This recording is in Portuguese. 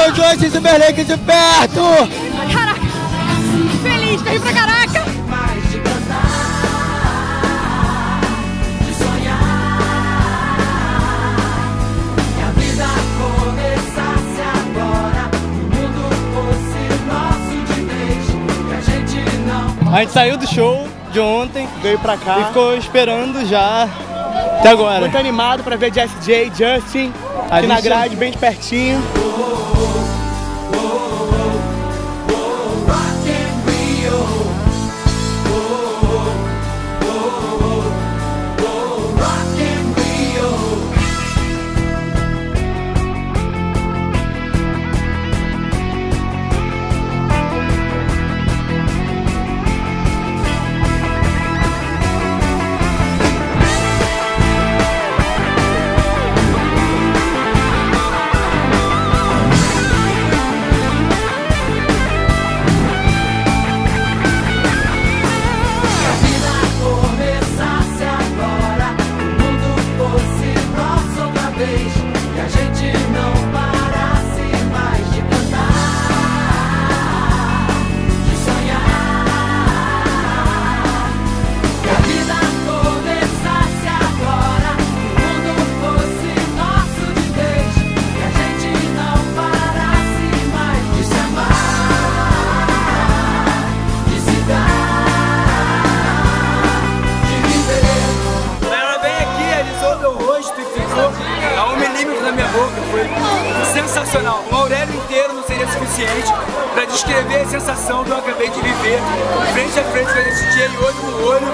meu Joyce Timberlake de perto! Caraca! Feliz, veio pra caraca! A gente saiu do show de ontem, veio pra cá e ficou esperando já até agora. Muito animado pra ver Jesse J, Justin, aqui na grade, bem de pertinho. Boca. Foi sensacional. Um Aurélio inteiro não seria suficiente para descrever a sensação que eu acabei de viver frente a frente com esse DJ, olho no olho.